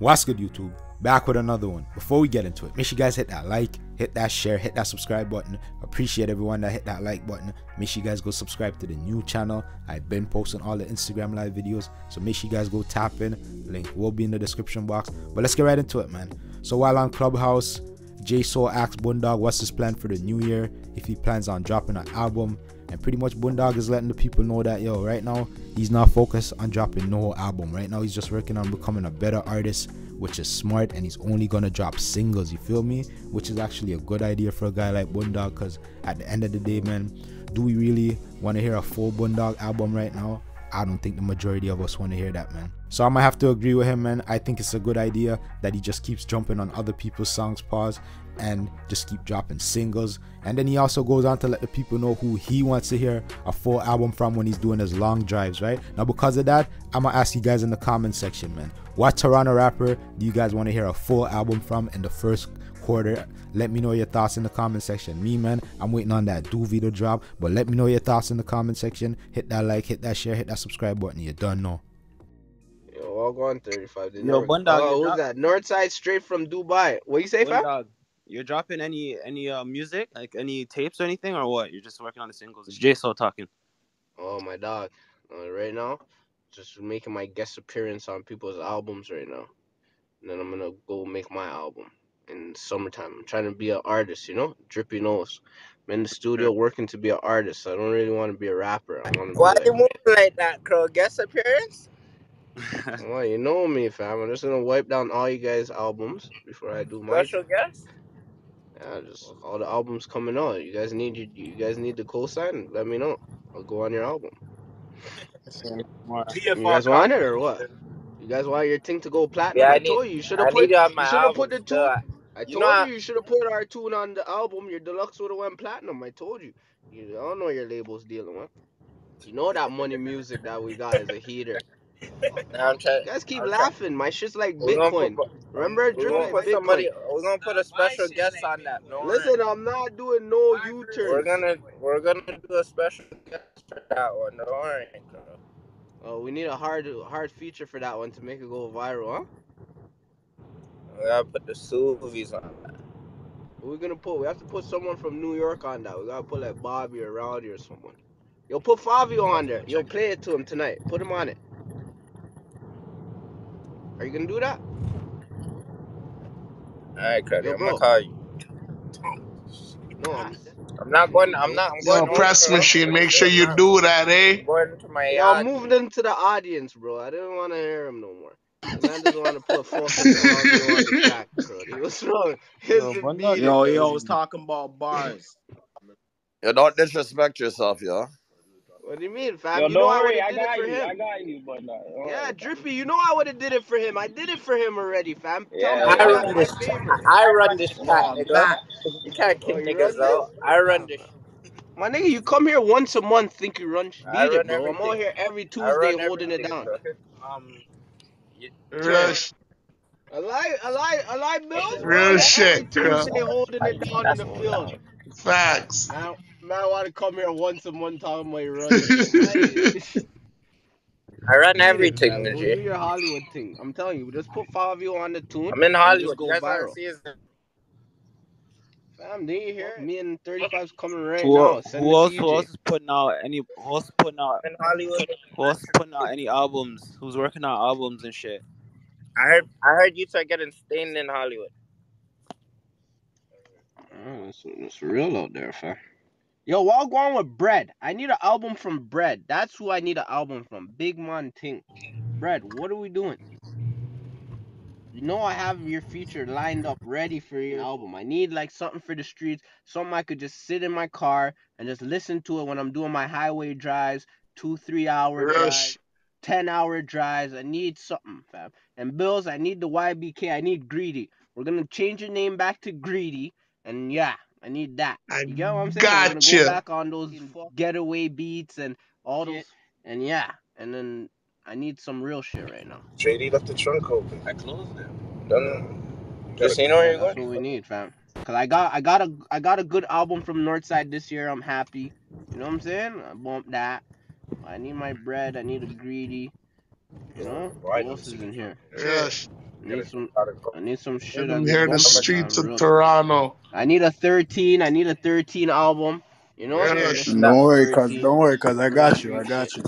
What's good, YouTube? Back with another one. Before we get into it, make sure you guys hit that like, hit that share, hit that subscribe button. Appreciate everyone that hit that like button. Make sure you guys go subscribe to the new channel. I've been posting all the Instagram live videos, so make sure you guys go tap in. Link will be in the description box. But let's get right into it, man. So while on Clubhouse, J Soul asked Bundog what's his plan for the new year, if he plans on dropping an album, and pretty much Bundog is letting the people know that yo, right now he's not focused on dropping no album. Right now he's just working on becoming a better artist, which is smart, and he's only gonna drop singles. You feel me? Which is actually a good idea for a guy like Bundog, because at the end of the day, man, do we really want to hear a full Bundog album right now? I don't think the majority of us want to hear that, man. So I'm gonna have to agree with him, man. I think it's a good idea that he just keeps jumping on other people's songs, pause, and just keep dropping singles. And then he also goes on to let the people know who he wants to hear a full album from when he's doing his long drives, right? Now, because of that, I'm gonna ask you guys in the comment section, man. What Toronto rapper do you guys want to hear a full album from in the first quarter? Let me know your thoughts in the comment section. Me, man, I'm waiting on that do video drop, but let me know your thoughts in the comment section. Hit that like, hit that share, hit that subscribe button. You done know. Yo, all gone 35. The Yo, North- Bundog, Oh, who's drop- that? Northside straight from Dubai. What you say, fam? You're dropping any any uh, music, like any tapes or anything, or what? You're just working on the singles. It's J Soul talking. Oh, my dog. Uh, right now, just making my guest appearance on people's albums right now. And then I'm gonna go make my album in summertime. I'm trying to be an artist, you know? Drippy nose. I'm in the studio working to be an artist. I don't really want to be a rapper. I want to Why be you like, moving like that, Crow? Guest appearance? well, you know me, fam. I'm just gonna wipe down all you guys' albums before I do my Special guest? Yeah, just all the albums coming out. You guys need you, you guys need the co-sign. Let me know. I'll go on your album. More- You guys want it or what? You guys want your thing to go platinum? Yeah, I I, need- told you you should I have put need uh, it you should have put the still. Uh, tune. I You told know you you should have put our tune on the album. Your deluxe would have went platinum. I told you. You I don't know your label's dealing with. You know that money music that we got is a heater. Now I'm trying. You guys keep I'm try- laughing. My shit's like We're Bitcoin. put, Remember we're gonna put Bitcoin? somebody. We're gonna put a special guest on that. No worry. Listen, I'm not doing no U-turns. we're gonna we're gonna do a special guest for that one. Don't worry. Crow. Oh, we need a hard hard feature for that one to make it go viral, huh? We gotta put the Suvies on that. Who we gonna put? We have to put someone from New York on that. We gotta put like Bobby or Rowdy or someone. Yo, put Fivio on there. Yo, play it to him tonight. Put him on it. Are you gonna do that? All right, Craig. Yo, I'm bro. gonna call you. No, I'm. I'm not going. I'm not. I'm Yo, going. home, press Crow. machine, make sure you do that, eh? Going to my Yo, I'm yard. moving him to the audience, bro. I didn't want to hear him no more. Man doesn't want to put focus on the track, bro. What's wrong? His Yo, the Bundog, beat. Yo, yo, was talking about bars. Yo, don't disrespect yourself, yo. What do you mean, fam? Yo, you don't know I worry, would I have did got it for you. I him. got you, but no. don't Yeah, worry. Drippy, you know I would have did it for him. I did it for him already, fam. Yeah, me I run this. favorite. I run this chat, Oh, nigga. You can't Oh, kick you niggas run out. I run this. My nigga, you come here once a month, think you run sh- I beat it, run bro. I'm everything. out here every Tuesday holding it down. bro. Um, you, Real, sh- I like, I like, I like Bills, bro. real Every shit, girl. Tuesday holding it down in the field. Facts. Man, man want to come here once a month talking about you running. I run Beat it, everything, fam. Go do your Hollywood thing. I'm telling you, just put Fivio on the tune. I'm in Hollywood. Just go guys want viral. to see his Fam, they here. Me and 35's coming right Who, now. Send who the else? Who else is putting out any? Who else putting out? In Hollywood. Who else putting out any albums? Who's working on albums and shit? I heard. I heard you two are getting stained in Hollywood. Oh, it's, it's real out there, fam. Yo, while going with Bread, I need an album from Bread. That's who I need an album from. Big Man Ting. Bread, what are we doing? You know I have your feature lined up ready for your album. I need like something for the streets, something I could just sit in my car and just listen to it when I'm doing my highway drives, two, three hour drives, ten hour drives. I need something, fam. And Bills, I need the YBK. I need Greedy. We're gonna change your name back to Greedy. And yeah, I need that. I You get what I'm saying? We're gonna gotcha. go back on those getaway beats and all those. And yeah, and then I need some real shit right now. JD left the trunk open. I closed it. Done. Just you know where you're That's going. what we need, fam. Cause I got I got a I got a good album from Northside this year. I'm happy. You know what I'm saying? I bumped that. I need my bread. I need a greedy. You know? What else is in here? Real sh- I need some. I need some shit. Let on them this hear the streets of Toronto. I need a 13. I need a 13 album. You know what? Yeah, This is Don't worry, cuz don't worry, cuz I got you. I got you.